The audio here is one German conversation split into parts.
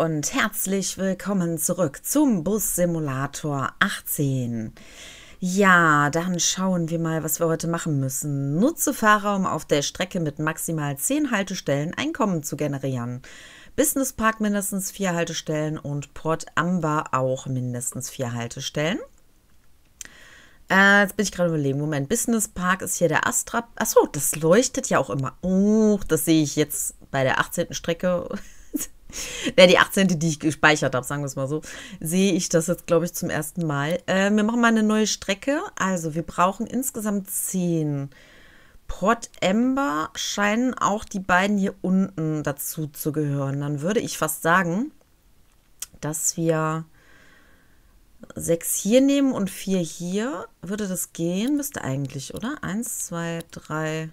und herzlich willkommen zurück zum Bus Simulator 18. Ja, dann schauen wir mal, was wir heute machen müssen. Nutze Fahrraum auf der Strecke mit maximal 10 Haltestellen Einkommen zu generieren. Business Park mindestens 4 Haltestellen und Port Amber auch mindestens 4 Haltestellen. Äh, jetzt bin ich gerade überlegen. Moment, Business Park ist hier der Astra. Achso, das leuchtet ja auch immer. Oh, das sehe ich jetzt bei der 18. Strecke. Wäre die 18., die ich gespeichert habe, sagen wir es mal so, sehe ich das jetzt, glaube ich, zum ersten Mal. Äh, wir machen mal eine neue Strecke. Also, wir brauchen insgesamt 10. Port Ember scheinen auch die beiden hier unten dazu zu gehören. Dann würde ich fast sagen, dass wir sechs hier nehmen und vier hier. Würde das gehen? Müsste eigentlich, oder? Eins, zwei, drei,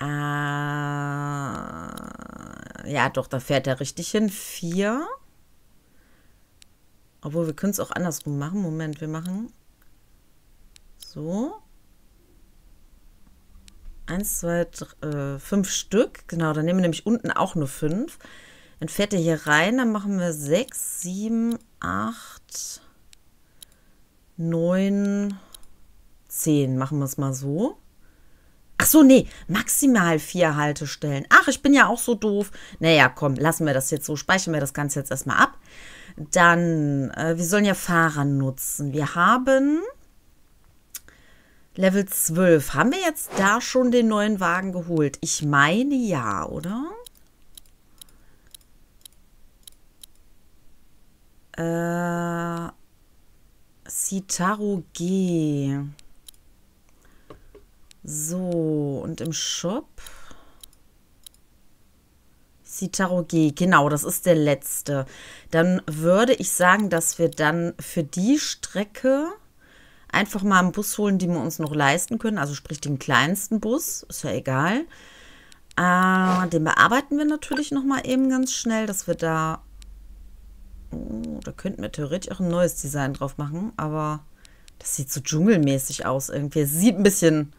äh, ja, doch, da fährt er richtig hin. Vier. Obwohl, wir können es auch andersrum machen. Moment, wir machen so. Eins, zwei, drei, äh, fünf Stück. Genau, dann nehmen wir nämlich unten auch nur fünf. Dann fährt er hier rein. Dann machen wir sechs, sieben, acht, neun, zehn. Machen wir es mal so. Ach so, nee, maximal vier Haltestellen. Ach, ich bin ja auch so doof. Naja, komm, lassen wir das jetzt so. Speichern wir das Ganze jetzt erstmal ab. Dann, äh, wir sollen ja Fahrer nutzen. Wir haben Level 12. Haben wir jetzt da schon den neuen Wagen geholt? Ich meine ja, oder? Äh, Citaro G. So, und im Shop. Citaro G, genau, das ist der letzte. Dann würde ich sagen, dass wir dann für die Strecke einfach mal einen Bus holen, den wir uns noch leisten können. Also sprich den kleinsten Bus, ist ja egal. Äh, den bearbeiten wir natürlich noch mal eben ganz schnell, dass wir da... Oh, da könnten wir theoretisch auch ein neues Design drauf machen, aber das sieht so dschungelmäßig aus irgendwie. sieht ein bisschen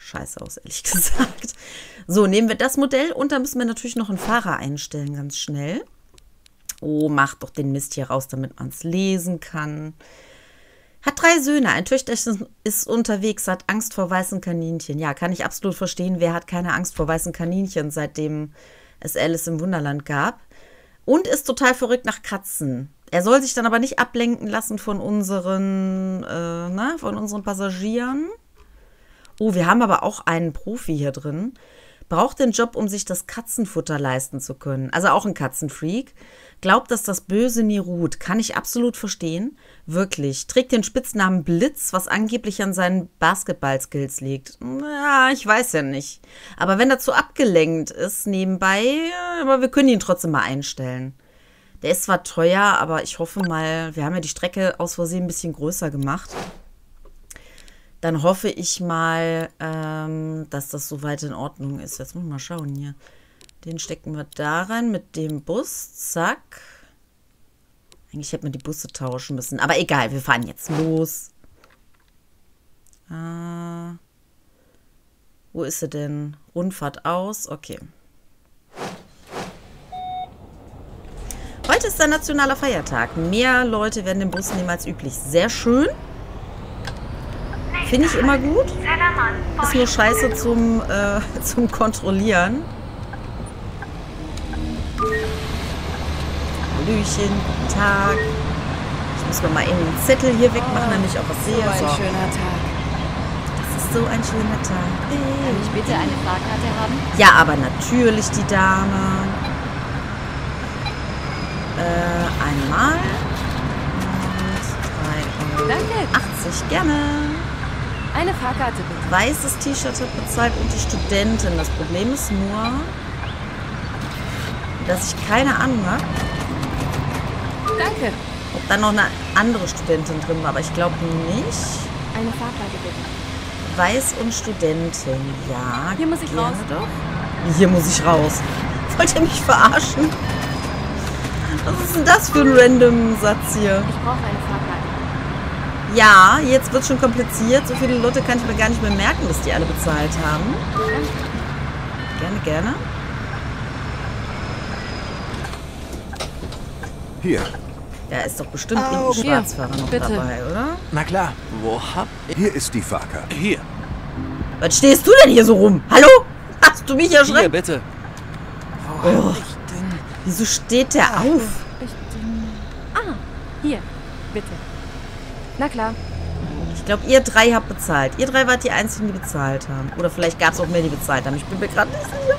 scheiße aus, ehrlich gesagt. So, nehmen wir das Modell und dann müssen wir natürlich noch einen Fahrer einstellen, ganz schnell. Oh, macht doch den Mist hier raus, damit man es lesen kann. Hat drei Söhne, ein Töchterchen ist unterwegs, hat Angst vor weißen Kaninchen. Ja, kann ich absolut verstehen. Wer hat keine Angst vor weißen Kaninchen, seitdem es Alice im Wunderland gab? Und ist total verrückt nach Katzen. Er soll sich dann aber nicht ablenken lassen von unseren, äh, na, von unseren Passagieren. Oh, wir haben aber auch einen Profi hier drin. Braucht den Job, um sich das Katzenfutter leisten zu können. Also auch ein Katzenfreak. Glaubt, dass das Böse nie ruht. Kann ich absolut verstehen. Wirklich. Trägt den Spitznamen Blitz, was angeblich an seinen Basketball-Skills liegt. Ja, ich weiß ja nicht. Aber wenn er zu abgelenkt ist nebenbei, aber wir können ihn trotzdem mal einstellen. Der ist zwar teuer, aber ich hoffe mal, wir haben ja die Strecke aus Versehen ein bisschen größer gemacht dann hoffe ich mal, ähm, dass das soweit in Ordnung ist. Jetzt muss ich mal schauen hier. Den stecken wir da rein mit dem Bus. Zack. Eigentlich hätten wir die Busse tauschen müssen. Aber egal, wir fahren jetzt los. Ah, wo ist sie denn? Rundfahrt aus. Okay. Heute ist der nationaler Feiertag. Mehr Leute werden den Bus nehmen als üblich. Sehr schön. Finde ich immer gut. Ist nur scheiße zum, äh, zum Kontrollieren. Hallöchen, guten Tag. Ich muss mir mal eben den Zettel hier wegmachen, damit ich auch was sehe. So ein so. schöner Tag. Das ist so ein schöner Tag. Kann ich bitte eine Fahrkarte haben? Ja, aber natürlich die Dame. Äh, einmal. Und 3,80 Danke. gerne. Eine Fahrkarte bitte. Weißes T-Shirt hat bezahlt und die Studentin. Das Problem ist nur, dass ich keine Ahnung habe. Danke. Ob da noch eine andere Studentin drin war, aber ich glaube nicht. Eine Fahrkarte bitte. Weiß und Studentin, ja. Hier muss ich raus. Doch. Hier muss ich raus. Wollt ihr mich verarschen? Was ist denn das für ein random Satz hier? Ich brauche eine Fahrkarte. Ja, jetzt wird es schon kompliziert. So viele Leute kann ich mir gar nicht mehr merken, dass die alle bezahlt haben. Gerne, gerne. Hier, Da ist doch bestimmt Au, irgendein hier, Schwarzfahrer noch bitte. dabei, oder? Na klar. Wo hab ich... hier ist die Fahrkarte. Hier, Was stehst du denn hier so rum? Hallo? Hast du mich hier, erschreckt? bitte. Oh, wieso steht der auf? Ich, ah, hier, bitte. Na klar. Ich glaube, ihr drei habt bezahlt. Ihr drei wart die Einzigen, die bezahlt haben. Oder vielleicht gab es auch mehr, die bezahlt haben. Ich bin mir gerade nicht sicher.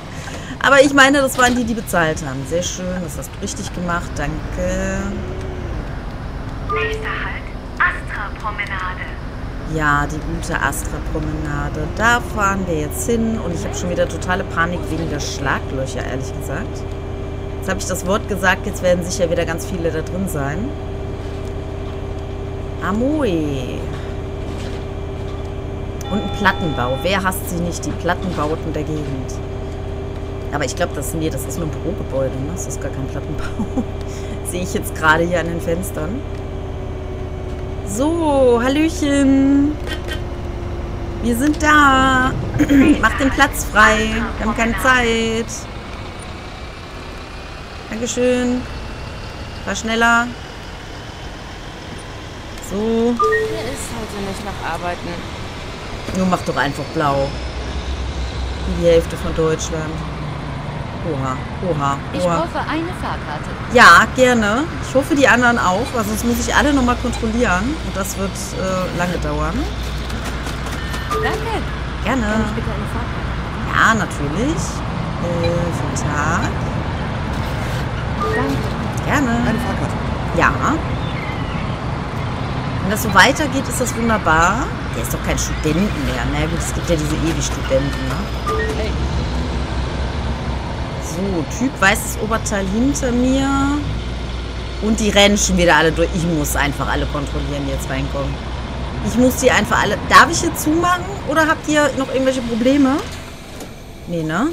Aber ich meine, das waren die, die bezahlt haben. Sehr schön, das hast du richtig gemacht. Danke. Nächster Halt, Astra-Promenade. Ja, die gute Astra-Promenade. Da fahren wir jetzt hin. Und ich habe schon wieder totale Panik wegen der Schlaglöcher, ehrlich gesagt. Jetzt habe ich das Wort gesagt, jetzt werden sicher wieder ganz viele da drin sein. Amoi. Und ein Plattenbau. Wer hasst sie nicht? Die Plattenbauten der Gegend. Aber ich glaube, das, nee, das ist nur ein Bürogebäude. Ne? Das ist gar kein Plattenbau. Sehe ich jetzt gerade hier an den Fenstern. So, Hallöchen. Wir sind da. Macht den Platz frei. Wir haben keine Zeit. Dankeschön. War schneller. So. Mir ist heute nicht nach Arbeiten. Nur mach doch einfach blau. Wie die Hälfte von Deutschland. Oha, oha, Ich oha. brauche eine Fahrkarte. Ja, gerne. Ich hoffe, die anderen auch, weil sonst muss ich alle nochmal kontrollieren. Und das wird äh, lange dauern. Danke. Gerne. Kann ich bitte eine Fahrkarte? Ja, natürlich. Äh, guten Tag. Danke. Gerne. Eine Fahrkarte. Ja. Wenn das so weitergeht, ist das wunderbar. Der ist doch kein Studenten mehr. Na gut, es gibt ja diese Ewig-Studenten, ne? Hey, So, Typ weißes Oberteil hinter mir. Und die rennen schon wieder alle durch. Ich muss einfach alle kontrollieren, die jetzt reinkommen. Ich muss die einfach alle... Darf ich hier zumachen? Oder habt ihr noch irgendwelche Probleme? Nee, ne?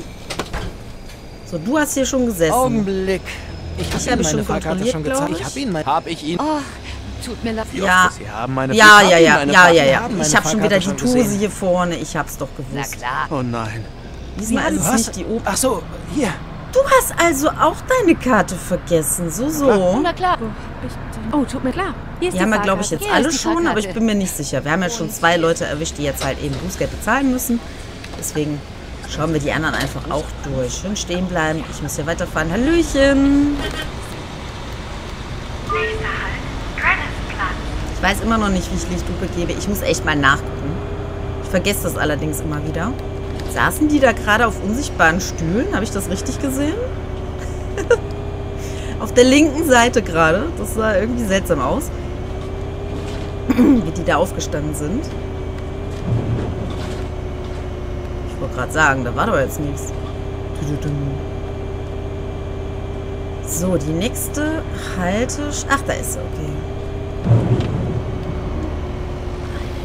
So, du hast hier schon gesessen. Augenblick. Ich Ich habe Ihnen meine schon Fahrkarte kontrolliert, schon gezeigt. ich. Ich habe meine... hab ich ihn... Oh, tut mir leid. Ja, Sie haben meine ja, ja, ja, meine ja, ja, ja. Ich habe schon wieder die gesehen. hier vorne. Ich hab's doch Na gewusst. klar. Oh nein. Diesmal ist es nicht die Oper. Ach so, hier. Du hast also auch deine Karte vergessen. So, so. Na klar. Denn- Oh, tut mir klar. Hier ist Die haben wir, glaube ich, jetzt Hier alle schon, aber ich bin mir nicht sicher. Wir haben ja schon zwei Leute erwischt, die jetzt halt eben Bußgeld bezahlen müssen. Deswegen schauen wir die anderen einfach auch durch. Schön stehen bleiben. Ich muss hier weiterfahren. Hallöchen. Nächster Halt, Granitzplatz. Ich weiß immer noch nicht, wie ich Lichtlupe gebe. Ich muss echt mal nachgucken. Ich vergesse das allerdings immer wieder. Saßen die da gerade auf unsichtbaren Stühlen? Habe ich das richtig gesehen? auf der linken Seite gerade. Das sah irgendwie seltsam aus. wie die da aufgestanden sind. Ich wollte gerade sagen, da war doch jetzt nichts. So, die nächste Halte... Ach, da ist sie, okay.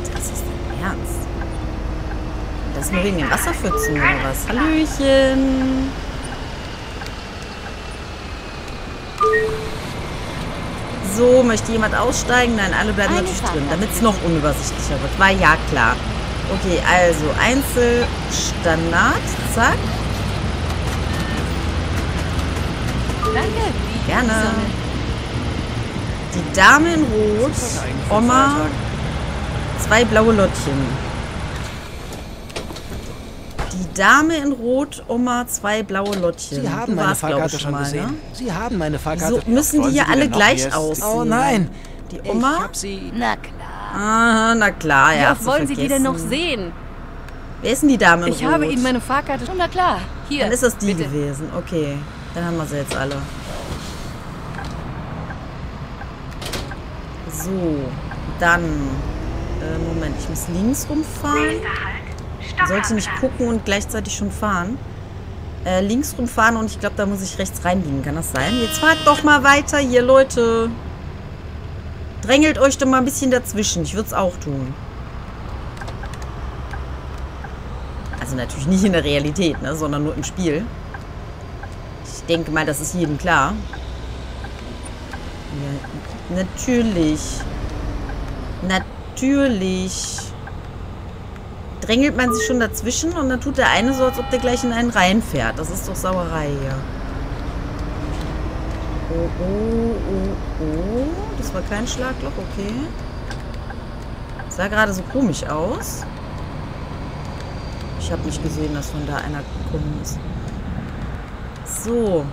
Alter, ist das denn ernst? Das ist nur wegen den Wasserpfützen oder was? Hallöchen. So, möchte jemand aussteigen? Nein, alle bleiben natürlich drin, damit es noch unübersichtlicher wird. War ja klar. Okay, also Einzelstandard. Zack. Danke. Gerne. Die Dame in Rot. Oma. Zwei blaue Lottchen. Die Dame in Rot, Oma, zwei blaue Lottchen. Sie haben du meine warst, Fahrkarte ich, schon mal, gesehen. Ne? Sie haben meine So Fahrkarte... müssen wollen die hier alle gleich aussehen. Oh nein. Die Ich Oma? hab sie... Na klar. Ah, na klar, ja. Du wollen Sie die denn noch sehen? Wer ist denn die Dame in Ich Rot? habe Ihnen meine Fahrkarte schon. Na klar. Hier. Dann ist das die bitte. gewesen. Okay, dann haben wir sie jetzt alle. So, dann... Äh, Moment, ich muss links rumfahren. Nächster Halt, Sollte nicht Stockerplatz. gucken und gleichzeitig schon fahren. Äh, links rumfahren und ich glaube, da muss ich rechts reinbiegen. Kann das sein? Jetzt fahrt doch mal weiter hier, Leute. Drängelt euch doch mal ein bisschen dazwischen. Ich würde es auch tun. Also natürlich nicht in der Realität, ne, sondern nur im Spiel. Ich denke mal, das ist jedem klar. Ja, natürlich. Natürlich drängelt man sich schon dazwischen und dann tut der eine so, als ob der gleich in einen reinfährt. Das ist doch Sauerei hier. Oh, oh, oh, oh. Das war kein Schlagloch, okay. Sah gerade so komisch aus. Ich habe nicht gesehen, dass von da einer gekommen ist. So.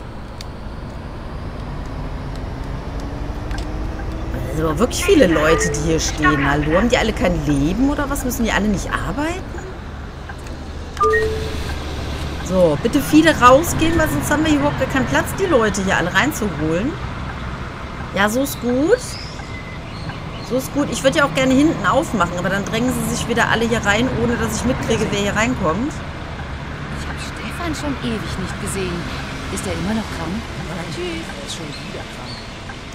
Also aber wirklich viele Leute, die hier stehen. Hallo, haben die alle kein Leben oder was? Müssen die alle nicht arbeiten? So, bitte viele rausgehen, weil sonst haben wir hier überhaupt gar keinen Platz, die Leute hier alle reinzuholen. Ja, so ist gut. So ist gut. Ich würde ja auch gerne hinten aufmachen, aber dann drängen sie sich wieder alle hier rein, ohne dass ich mitkriege, wer hier reinkommt. Ich habe Stefan schon ewig nicht gesehen. Ist er immer noch krank? Tschüss. Er ist schon wieder krank.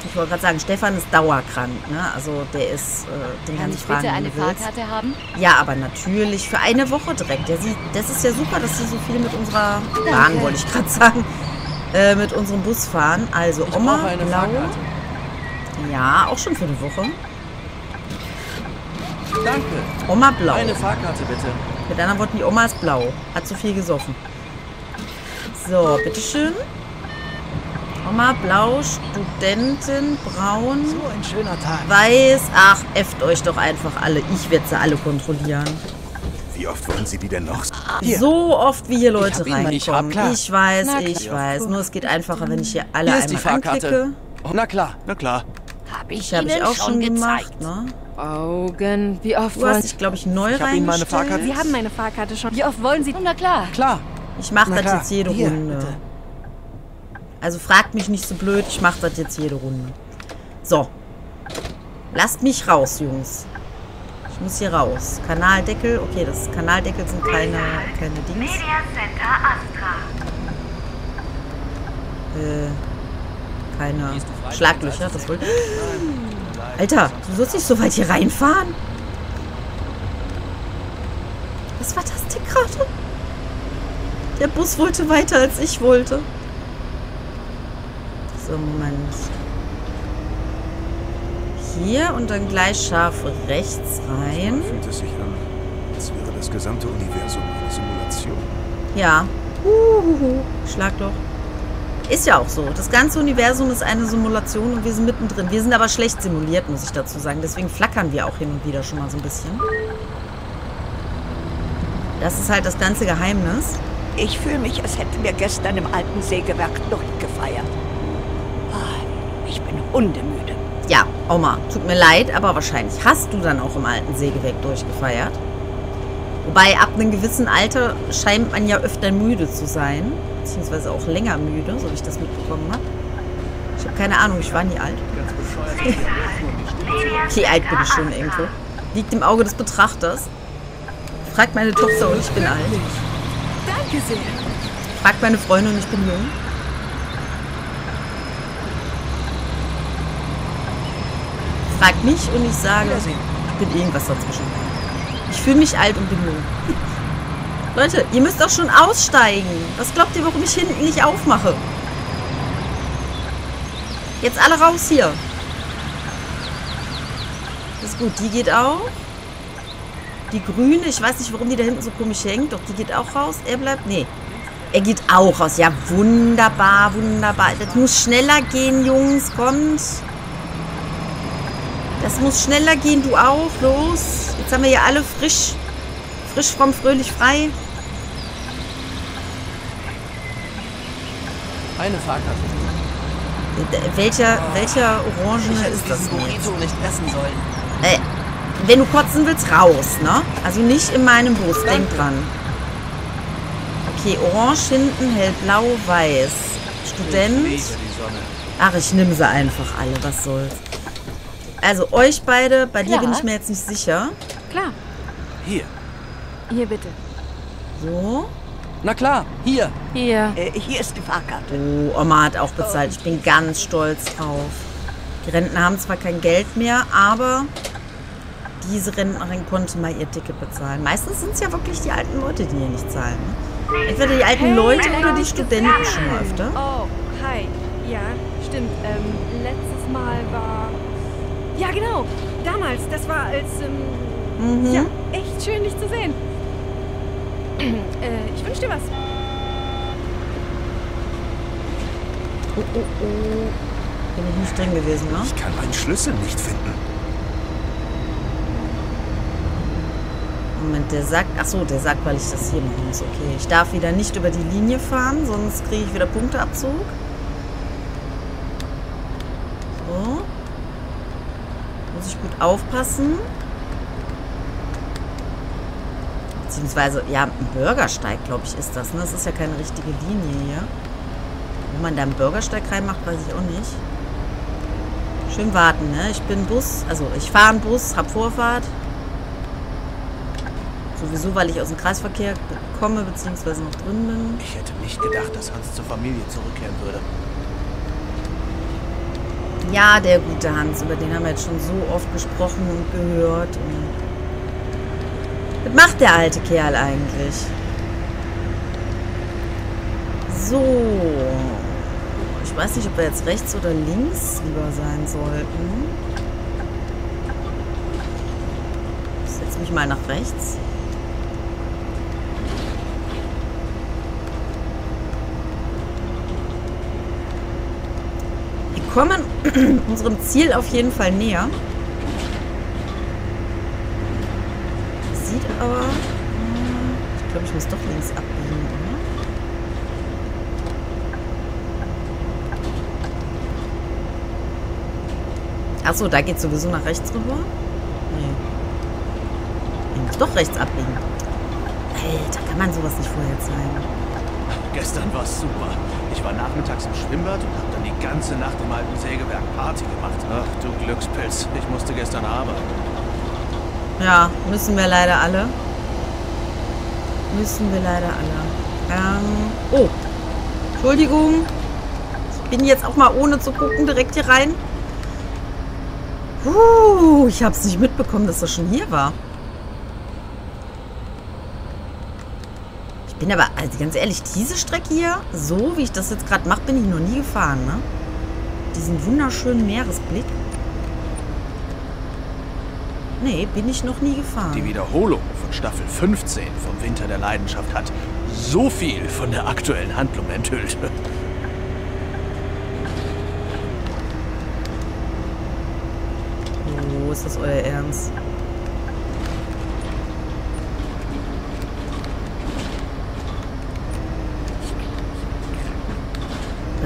Ich wollte gerade sagen, Stefan ist dauerkrank, ne? Also der ist, äh, den Kann ich fragen, bitte eine. Fahrkarte haben? Ja, aber natürlich für eine Woche direkt. Der sieht, das ist ja super, dass sie so viel mit unserer Bahn, wollte ich gerade sagen, äh, mit unserem Bus fahren. Also Ich Oma, eine blau. Fahrkarte. Ja, auch schon für eine Woche. Danke. Oma blau. Eine Fahrkarte bitte. Mit anderen Worten, die Oma ist blau. Hat zu viel gesoffen. So, bitteschön. Oma blau, Studentin, braun, So ein schöner Tag. weiß. Ach, äfft euch doch einfach alle. Ich werde sie alle kontrollieren. Wie oft wollen Sie die denn noch? Hier. So oft wie hier Leute hab ihn mal, ich hab, reinkommen. klar. Ich weiß, Na ich weiß. Nur es geht einfacher, wenn ich hier alle Hier ist die einmal Fahrkarte. anklicke. Oh, na klar. Na klar. Habe ich Ich habe Ihnen ich auch schon gezeigt. gemacht, ne? Augen, wie oft Du wollen hast dich, glaube ich, neu Ich hab Ihnen meine reingestellt. Fahrkarte- Sie haben meine Fahrkarte schon. Wie oft wollen Sie? Na klar. Klar. Ich mache das klar. jetzt jede Hier, Runde. bitte. Also fragt mich nicht so blöd, ich mache das jetzt jede Runde. So. Lasst mich raus, Jungs. Ich muss hier raus. Kanaldeckel, okay, das Kanaldeckel sind keine, keine Dings. Media Center Astra. Äh, keine Schlaglöcher, das wohl. Alter, du sollst nicht so weit hier reinfahren. Was war das denn gerade? Der Bus wollte weiter, als ich wollte. So, Moment. Hier und dann gleich scharf rechts rein. Fühlt es sich an, als wäre das gesamte Universum eine Simulation. Ja. Uhuhu. Schlagloch. Ist ja auch so. Das ganze Universum ist eine Simulation und wir sind mittendrin. Wir sind aber schlecht simuliert, muss ich dazu sagen. Deswegen flackern wir auch hin und wieder schon mal so ein bisschen. Das ist halt das ganze Geheimnis. Ich fühle mich, als hätten wir gestern im alten Sägewerk durchgefeiert. Ah, Ich bin hundemüde. Ja, Oma, tut mir leid, aber wahrscheinlich hast du dann auch im alten Sägewerk durchgefeiert. Wobei ab einem gewissen Alter scheint man ja öfter müde zu sein. Beziehungsweise auch länger müde, so wie ich das mitbekommen habe. Ich habe keine Ahnung, ich war nie alt. Okay, alt bin ich schon irgendwo. Liegt im Auge des Betrachters. Fragt meine Tochter und ich bin alt. Danke sehr. Fragt meine Freundin und ich bin jung. Fragt mich und ich sage, ich bin irgendwas dazwischen. Ich fühle mich alt und bin jung. Leute, ihr müsst doch schon aussteigen. Was glaubt ihr, warum ich hinten nicht aufmache? Jetzt alle raus hier. Das ist gut, die geht auch. Die grüne, ich weiß nicht, warum die da hinten so komisch hängt. Doch, die geht auch raus. Er bleibt. Nee. Er geht auch raus. Ja, wunderbar, wunderbar. Das muss schneller gehen, Jungs. Kommt. Das muss schneller gehen, du auch. Los. Jetzt haben wir hier alle frisch. Frisch, fromm, fröhlich, frei. Eine Fahrkarte. Äh, Welcher, welcher Orangene ist das? Burrito nicht essen sollen. Äh, wenn du kotzen willst, raus, ne? Also nicht in meinem Bus, denk dran. Okay, orange hinten, hellblau, weiß. Student. Ach, ich nehme sie einfach alle, was soll's. Also euch beide, bei dir Ja. bin ich mir jetzt nicht sicher. Klar. Hier. Hier bitte. So. Na klar. Hier. Hier. Äh, hier ist die Fahrkarte. Oh, Oma hat auch bezahlt. Ich bin ganz stolz drauf. Die Rentner haben zwar kein Geld mehr, aber diese Rentnerin konnte mal ihr Ticket bezahlen. Meistens sind es ja wirklich die alten Leute, die hier nicht zahlen. Ne? Entweder die alten Leute oder die Studenten schon mal öfter. Oh, hi. Ja, stimmt. Ähm, letztes Mal war. Ja, genau. Damals. Das war als. Ähm, Mhm. Ja, echt schön, dich zu sehen. äh, ich wünsche dir was. Oh, oh, oh. Bin ich nicht drin gewesen, ne? Ich kann meinen Schlüssel nicht finden. Moment, der sagt... Ach so, der sagt, weil ich das hier machen muss. Okay, ich darf wieder nicht über die Linie fahren, sonst kriege ich wieder Punkteabzug. So. Muss ich gut aufpassen. Beziehungsweise, ja, ein Bürgersteig, glaube ich, ist das. Ne? Das ist ja keine richtige Linie hier. Wo man da einen Bürgersteig reinmacht, weiß ich auch nicht. Schön warten, ne? Ich bin Bus, also ich fahre einen Bus, hab Vorfahrt. Sowieso, weil ich aus dem Kreisverkehr komme, beziehungsweise noch drin bin. Ich hätte nicht gedacht, dass Hans zur Familie zurückkehren würde. Ja, der gute Hans, über den haben wir jetzt schon so oft gesprochen und gehört. Und was macht der alte Kerl eigentlich? So. Ich weiß nicht, ob wir jetzt rechts oder links lieber sein sollten. Ich setze mich mal nach rechts. Kommen unserem Ziel auf jeden Fall näher. Sieht aber... hm, Ich glaube, ich muss doch links abbiegen, oder? Achso, da geht sowieso nach rechts rüber. Nee. Ich muss doch rechts abbiegen. Alter, kann man sowas nicht vorher zeigen. Gestern war super. Ich war nachmittags im Schwimmbad und habe ganze Nacht im alten Sägewerk Party gemacht. Ach du Glückspilz, ich musste gestern arbeiten. Ja, müssen wir leider alle. Müssen wir leider alle. Ähm, oh. Entschuldigung. Ich bin jetzt auch mal ohne zu gucken direkt hier rein. Uh, ich habe es nicht mitbekommen, dass er schon hier war. Bin aber, also ganz ehrlich, diese Strecke hier, so wie ich das jetzt gerade mache, bin ich noch nie gefahren, ne? Diesen wunderschönen Meeresblick. Nee, bin ich noch nie gefahren. Die Wiederholung von Staffel 15 vom Winter der Leidenschaft hat so viel von der aktuellen Handlung enthüllt. Oh, ist das euer Ernst?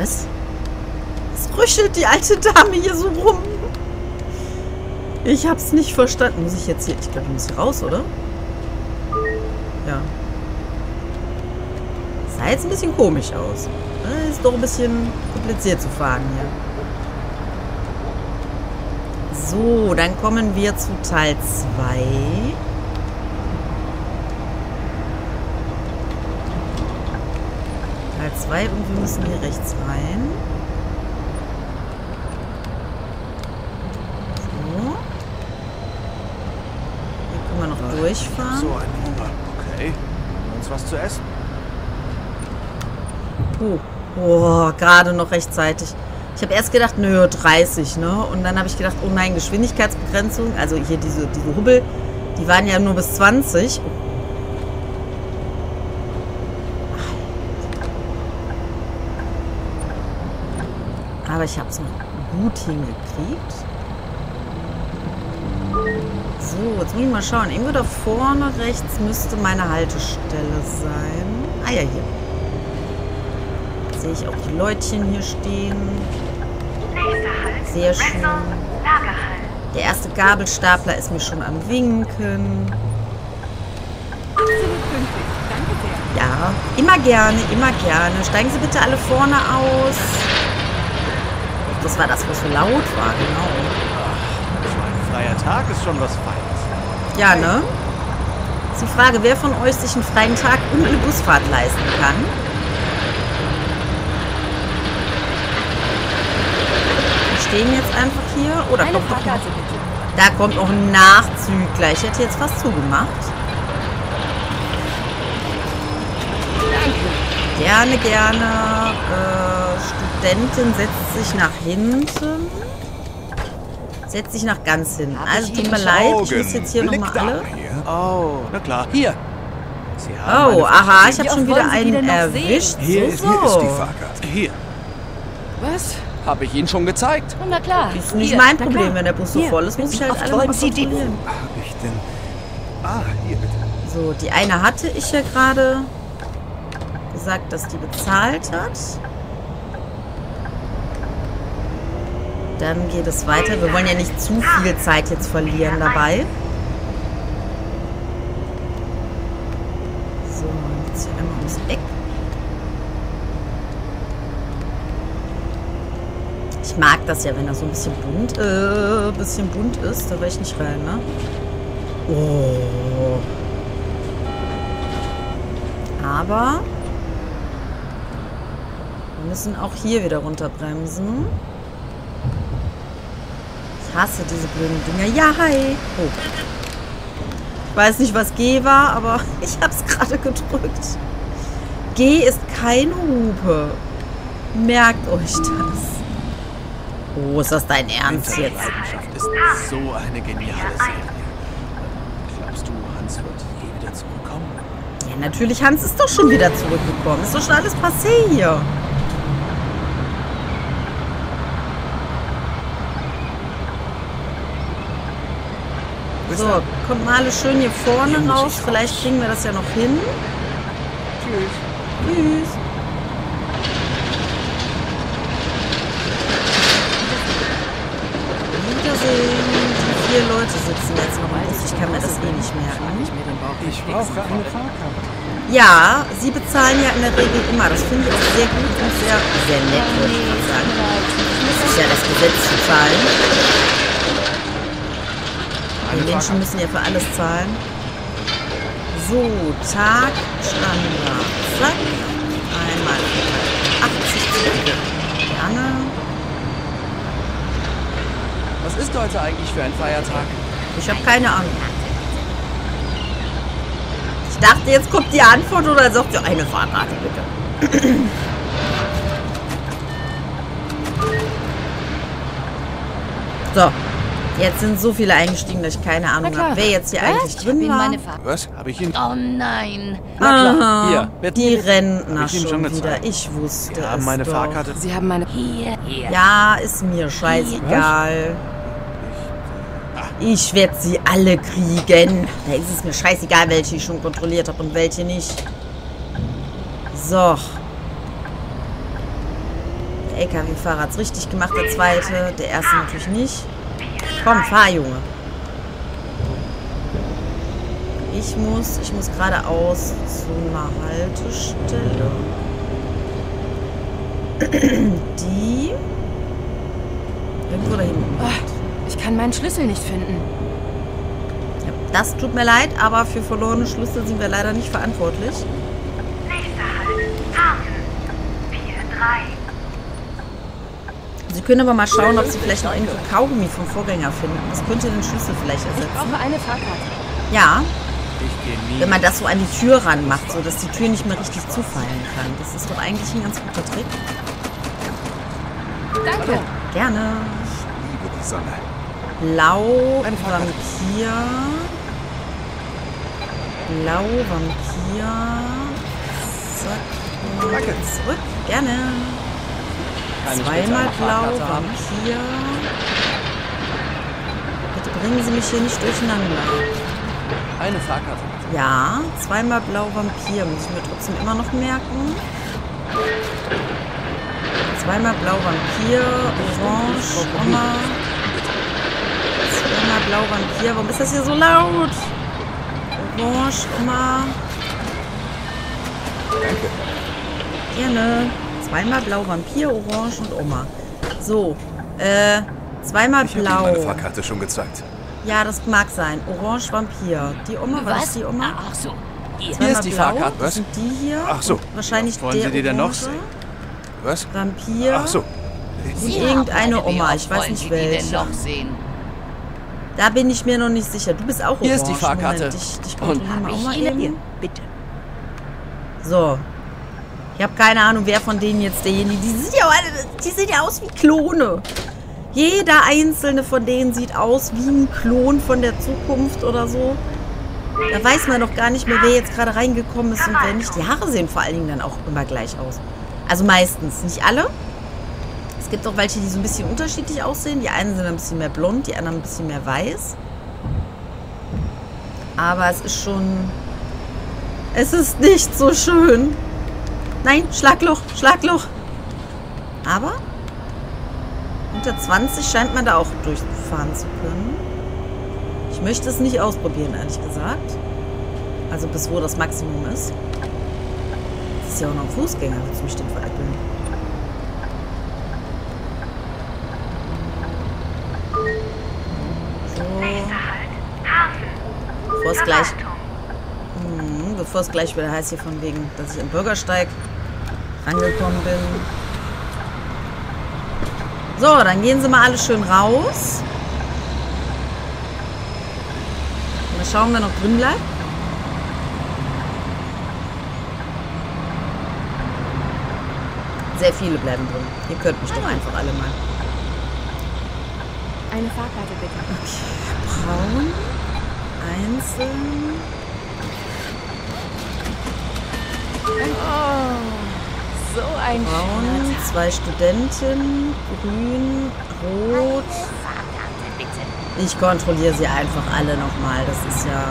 Was? Was rüschelt die alte Dame hier so rum? Ich hab's nicht verstanden. Muss ich jetzt hier... Ich glaube, ich muss hier raus, oder? Ja. Sah jetzt ein bisschen komisch aus. Äh, Ist doch ein bisschen kompliziert zu fahren hier. So, dann kommen wir zu Teil 2. 2 und wir müssen hier rechts rein. So. Hier können wir noch durchfahren. So ein Hunger. Okay. Uns was zu essen? Oh, oh gerade noch rechtzeitig. Ich habe erst gedacht, nö, 30, ne? Und dann habe ich gedacht, oh nein, Geschwindigkeitsbegrenzung. Also hier diese, diese Hubbel, die waren ja nur bis 20. Aber ich habe es noch gut hingekriegt. So, jetzt muss ich mal schauen. Irgendwo da vorne rechts müsste meine Haltestelle sein. Ah ja, hier. Sehe ich auch die Leutchen hier stehen. Halt. Sehr schön. Der erste Gabelstapler ist mir schon am Winken. Ja, immer gerne, immer gerne. Steigen Sie bitte alle vorne aus. Das war das, was so laut war, genau. Ein freier Tag ist schon was Feines. Ja, ne? Ist die Frage, wer von euch sich einen freien Tag und eine Busfahrt leisten kann. Wir stehen jetzt einfach hier. Oh, da Eine kommt, noch, da kommt noch ein Nachzug gleich. Ich hätte jetzt fast zugemacht. Gerne, gerne. Äh, Studentin setzt sich nach hinten. Setzt sich nach ganz hinten. Also tut mir leid, ich muss jetzt hier nochmal alle. Hier. Oh, na klar. Hier. Sie haben Oh, aha, ich habe schon wieder einen erwischt. Hier, so, hier ist die. Fahrkarte. Hier. Was? Habe ich Ihnen schon gezeigt. Oh, na klar. Ist nicht Hier, mein na Problem, klar. wenn der Bus so Hier, voll ist, muss ich halt alle mal Sie die-. Hab ich denn... Ah, hier bitte. So, die eine hatte ich ja gerade gesagt, dass die bezahlt hat. Dann geht es weiter. Wir wollen ja nicht zu viel Zeit jetzt verlieren dabei. So, jetzt hier einmal ums Eck. Ich mag das ja, wenn er so ein bisschen bunt, äh, bisschen bunt ist. Da will ich nicht rein, ne? Oh. Aber wir müssen auch hier wieder runterbremsen. Ich hasse diese blöden Dinger. Ja, hi. Oh. Ich weiß nicht, was G war, aber ich habe es gerade gedrückt. G ist keine Hupe. Merkt euch das. Oh, ist das dein Ernst jetzt? Leidenschaft ist so eine geniale Serie. Glaubst du, Hans wird je wieder zurückkommen? Ja, natürlich, Hans ist doch schon wieder zurückgekommen. Ist doch schon alles passé hier. So, kommt mal alle schön hier vorne Hier raus. ich Vielleicht raus. kriegen wir das ja noch hin. Tschüss. Tschüss. Wiedersehen. Die vier Leute sitzen jetzt noch. Ich kann mir das eh nicht merken. Ich brauche eine Fahrkarte. Ja, sie bezahlen ja in der Regel immer. Das finde ich auch sehr gut und sehr, sehr nett, würde ich mal sagen. Das ist ja das Gesetz zu zahlen. Die Menschen müssen ja für alles zahlen. So, Tag, Standard. Zack. Einmal 80 Züge. Gerne. Was ist heute eigentlich für ein Feiertag? Ich habe keine Ahnung. Ich dachte, jetzt kommt die Antwort oder sagt sie eine Fahrkarte, bitte. Jetzt sind so viele eingestiegen, dass ich keine Ahnung habe, wer jetzt hier eigentlich Ich hab drin war. Was? Habe ich ihn... Oh nein. Aha, Hier, mit die. Rentner schon schon wieder. Ich wusste Sie haben es meine doch. Fahrkarte. Sie haben meine... Hier, hier. Ja, ist mir scheißegal. Ich werde sie alle kriegen. Da ist es mir scheißegal, welche ich schon kontrolliert habe und welche nicht. So. Der LKW-Fahrer hat es richtig gemacht, der zweite. Der erste natürlich nicht. Komm, fahr, Junge. Ich muss, ich muss geradeaus zu einer Haltestelle. Die irgendwo da hinten. Ich kann meinen Schlüssel nicht finden. Ja, das tut mir leid, aber für verlorene Schlüssel sind wir leider nicht verantwortlich. Können aber mal schauen, ob Sie vielleicht noch irgendwo Kaugummi vom Vorgänger finden. Das könnte den Schlüssel vielleicht Ich brauche eine Fahrkarte. Ja, Ich wenn man das so an die Tür ranmacht, so dass die Tür nicht mehr richtig zufallen kann. Das ist doch eigentlich ein ganz guter Trick. Danke. Gerne. Liebe die Sonne. Blau, Eine. Vampir. Blau, Vampir. Zack. Danke. zurück. Gerne. Zweimal blau? Vampir. Bitte bringen Sie mich hier nicht durcheinander. Eine Fahrkarte. Ja, zweimal blau Vampir. Muss ich mir trotzdem immer noch merken. Zweimal blau Vampir, orange, Oma. Zweimal blau Vampir. Warum ist das hier so laut? Orange, Oma. Gerne. Zweimal blau Vampir, orange und Oma. So, äh, zweimal Ich habe blau. meine Fahrkarte schon gezeigt. Ja, das mag sein. Orange Vampir. Die Oma, war das Was? die Oma? Ach so. Hier. Zweimal ist die blau. Fahrkarte. Das Was? sind die hier. Ach so. Und Wahrscheinlich Wollen der Sie die denn noch sehen? Was? Vampir. Ach so. Sie irgendeine. Oma, ich weiß nicht Sie die denn welche. noch sehen? Da bin ich mir noch nicht sicher. Du bist auch Hier orange. ist die Fahrkarte. Moment, ich, ich Und mal ich Hier, eben. bitte. So. Ich habe keine Ahnung, wer von denen jetzt derjenige. Die sind ja alle, die sehen ja aus wie Klone. Jeder einzelne von denen sieht aus wie ein Klon von der Zukunft oder so. Da weiß man doch gar nicht mehr, wer jetzt gerade reingekommen ist und wer nicht. Die Haare sehen vor allen Dingen dann auch immer gleich aus. Also meistens, nicht alle. Es gibt auch welche, die so ein bisschen unterschiedlich aussehen. Die einen sind ein bisschen mehr blond, die anderen ein bisschen mehr weiß. Aber es ist schon... Es ist nicht so schön. Nein, Schlagloch, Schlagloch. Aber unter 20 scheint man da auch durchfahren zu können. Ich möchte es nicht ausprobieren, ehrlich gesagt. Also bis wo das Maximum ist. Das ist ja auch noch ein Fußgänger, willst du mich denn veräppeln? So, bevor es gleich, hm, bevor es gleich wieder heißt hier von wegen, dass ich am Bürgersteig angekommen bin. So, dann gehen sie mal alle schön raus. Mal schauen, wer noch drin bleibt. Sehr viele bleiben drin. Ihr könnt mich doch einfach alle mal. Eine Fahrkarte bitte. Braun, einzeln. So ein Braun, zwei Studenten, grün, rot. Ich kontrolliere sie einfach alle nochmal. Das ist ja.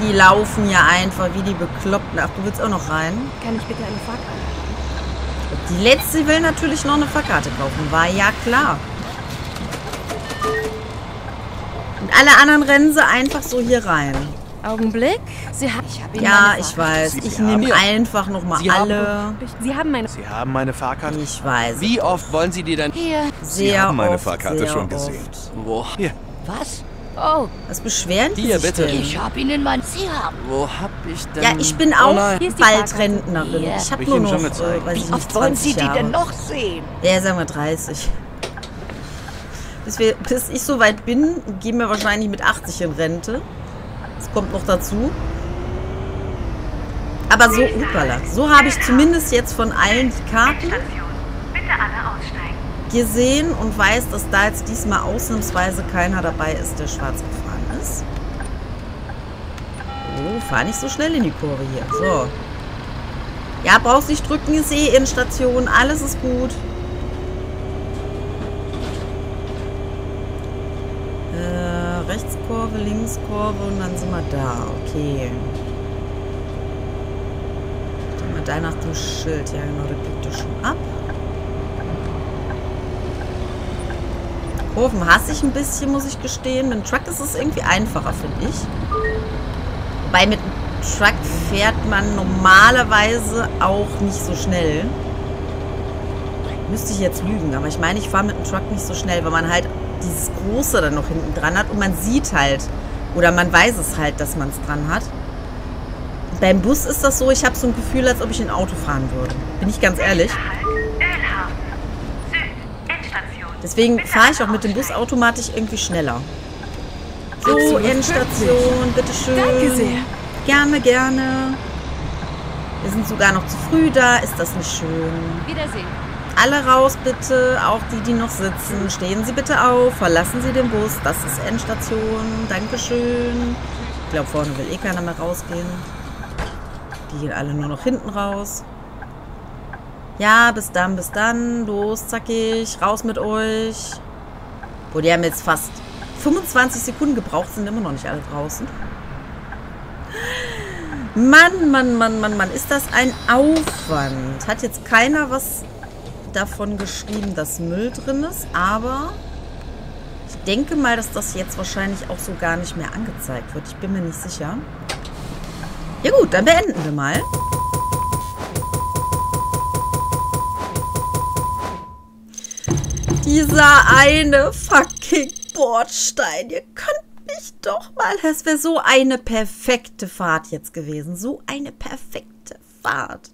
Die laufen ja einfach wie die Bekloppten. Ach, du willst auch noch rein? Kann ich bitte eine Fahrkarte? Die letzte will natürlich noch eine Fahrkarte kaufen. War ja klar. Und alle anderen rennen sie einfach so hier rein. Augenblick. Sie hat. Ich habe Ja, meine ich Fahrkarte- weiß. Sie- Ich Sie nehme einfach nochmal Sie haben- alle. Sie haben meine... Sie haben meine Fahrkarte. Ich weiß. Wie oft wollen Sie die denn... Hier. Sehr haben meine oft, Fahrkarte schon oft. gesehen. Wo, Hier, Was? Oh, Was beschweren die Hier, sich bitte. denn? Ich hab Ihnen mein... Sie haben... wo hab ich denn... Ja, ich bin Oh auch die bald. Rentnerin. Hier. Ich habe ich nur noch, schon äh, weiß Wie oft wollen 20 Sie die Jahre. denn noch sehen? Ja, sagen wir 30. Bis, wir, bis ich soweit bin, gehen wir wahrscheinlich mit 80 in Rente. Das kommt noch dazu. Aber so, upala, so habe ich zumindest jetzt von allen die Karten gesehen und weiß, dass da jetzt diesmal ausnahmsweise keiner dabei ist, der schwarz gefahren ist. Oh, fahr nicht so schnell in die Kurve hier. So. Ja, brauchst nicht drücken, ist eh in Station. Alles ist gut. Rechtskurve, Linkskurve und dann sind wir da. Okay. Dann mal da nach dem Schild. Ja, genau, der biegt ja schon ab. Kurven hasse ich ein bisschen, muss ich gestehen. Mit dem Truck ist es irgendwie einfacher, finde ich. Wobei mit dem Truck fährt man normalerweise auch nicht so schnell. Müsste ich jetzt lügen, aber ich meine, ich fahre mit dem Truck nicht so schnell, weil man halt dieses Große dann noch hinten dran hat und man sieht halt, oder man weiß es halt, dass man es dran hat. Beim Bus ist das so, ich habe so ein Gefühl, als ob ich ein Auto fahren würde. Bin ich ganz ehrlich. Deswegen fahre ich auch mit dem Bus automatisch irgendwie schneller. So, Endstation, bitteschön. Danke sehr. Gerne, gerne. Wir sind sogar noch zu früh da. Ist das nicht schön? Wiedersehen. Alle raus, bitte. Auch die, die noch sitzen. Stehen Sie bitte auf. Verlassen Sie den Bus. Das ist Endstation. Dankeschön. Ich glaube, vorne will eh keiner mehr rausgehen. Die gehen alle nur noch hinten raus. Ja, bis dann, bis dann. Los, zackig. Raus mit euch. Wo die haben jetzt fast 25 Sekunden gebraucht, sind immer noch nicht alle draußen. Mann, Mann, Mann, Mann, Mann. Ist das ein Aufwand? Hat jetzt keiner was davon geschrieben, dass Müll drin ist, aber ich denke mal, dass das jetzt wahrscheinlich auch so gar nicht mehr angezeigt wird. Ich bin mir nicht sicher. Ja gut, dann beenden wir mal. Dieser eine fucking Bordstein. Ihr könnt mich doch mal. Das wäre so eine perfekte Fahrt jetzt gewesen. So eine perfekte Fahrt.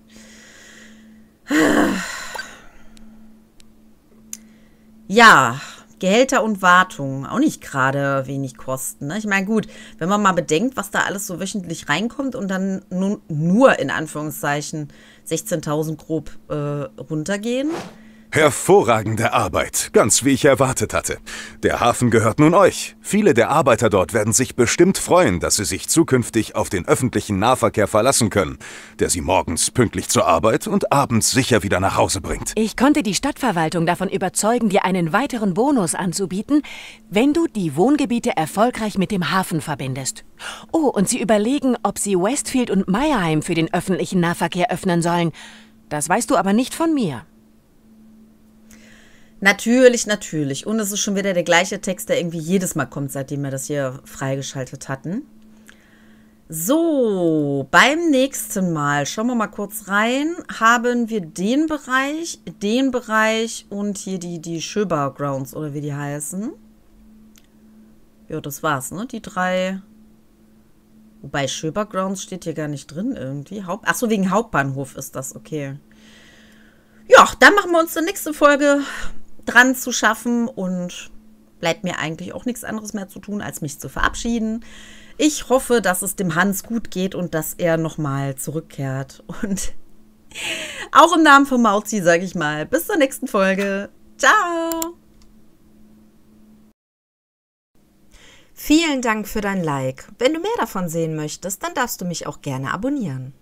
Ja, Gehälter und Wartung auch nicht gerade wenig kosten. Ne? Ich meine, gut, wenn man mal bedenkt, was da alles so wöchentlich reinkommt und dann nun, nur in Anführungszeichen 16.000 grob äh, runtergehen, Hervorragende Arbeit, ganz wie ich erwartet hatte. Der Hafen gehört nun euch. Viele der Arbeiter dort werden sich bestimmt freuen, dass sie sich zukünftig auf den öffentlichen Nahverkehr verlassen können, der sie morgens pünktlich zur Arbeit und abends sicher wieder nach Hause bringt. Ich konnte die Stadtverwaltung davon überzeugen, dir einen weiteren Bonus anzubieten, wenn du die Wohngebiete erfolgreich mit dem Hafen verbindest. Oh, und sie überlegen, ob sie Westfield und Meyerheim für den öffentlichen Nahverkehr öffnen sollen. Das weißt du aber nicht von mir. Natürlich, natürlich. Und es ist schon wieder der gleiche Text, der irgendwie jedes Mal kommt, seitdem wir das hier freigeschaltet hatten. So, beim nächsten Mal, schauen wir mal kurz rein, haben wir den Bereich, den Bereich und hier die, die Schöber Grounds oder wie die heißen. Ja, das war's, ne? Die drei. Wobei Schöber Grounds steht hier gar nicht drin irgendwie. Haupt Achso, wegen Hauptbahnhof ist das, okay. Ja, dann machen wir uns in der nächsten Folge dran zu schaffen und bleibt mir eigentlich auch nichts anderes mehr zu tun, als mich zu verabschieden. Ich hoffe, dass es dem Hans gut geht und dass er nochmal zurückkehrt. Und auch im Namen von Mauzi sage ich mal, bis zur nächsten Folge. Ciao! Vielen Dank für dein Like. Wenn du mehr davon sehen möchtest, dann darfst du mich auch gerne abonnieren.